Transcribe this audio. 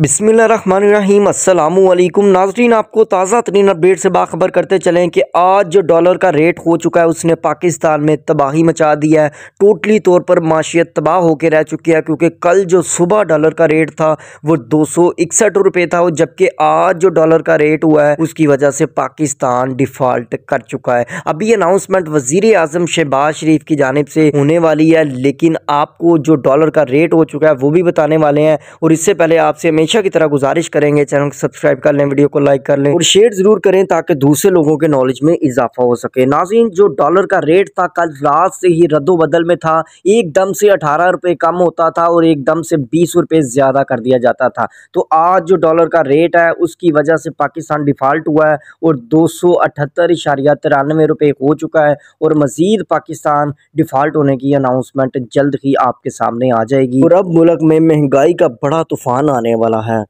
बिसमीम अल्लाम नाजरीन, आपको ताज़ा तरीन अपडेट से बाखबर करते चलें कि आज जो डॉलर का रेट हो चुका है, उसने पाकिस्तान में तबाही मचा दी है। टोटली तौर पर माशियत तबाह होकर रह चुकी है, क्योंकि कल जो सुबह डॉलर का रेट था, वो दो सौ इकसठ रुपये था और जबकि आज जो डॉलर का रेट हुआ है, उसकी वजह से पाकिस्तान डिफ़ॉल्ट कर चुका है। अभी अनाउंसमेंट वज़ी अजम शहबाज शरीफ की जानब से होने वाली है, लेकिन आपको जो डॉलर का रेट हो चुका है, वो भी बताने वाले हैं। और इससे पहले आपसे हमेशा की तरह गुजारिश करेंगे, चैनल को सब्सक्राइब कर लें, वीडियो को लाइक कर लें और शेयर ज़रूर करें ताकि दूसरे लोगों के नॉलेज में इजाफा हो सके। नाजीन जो डॉलर का रेट था, कल रात से ही रद्दोबदल में था। एकदम से अठारह रुपये कम होता था और एकदम से बीस रुपये ज़्यादा कर दिया जाता था। तो आज जो डॉलर का रेट है, उसकी वजह से पाकिस्तान डिफ़ाल्ट हुआ है और दो सौ अठहत्तर इशारिया तिरानवे रुपये हो चुका है और मज़ीद पाकिस्तान डिफ़ाल्ट होने की अनाउंसमेंट जल्द ही आपके सामने आ जाएगी। और अब मुल्क में महँगाई का बड़ा तूफ़ान आने वाला है।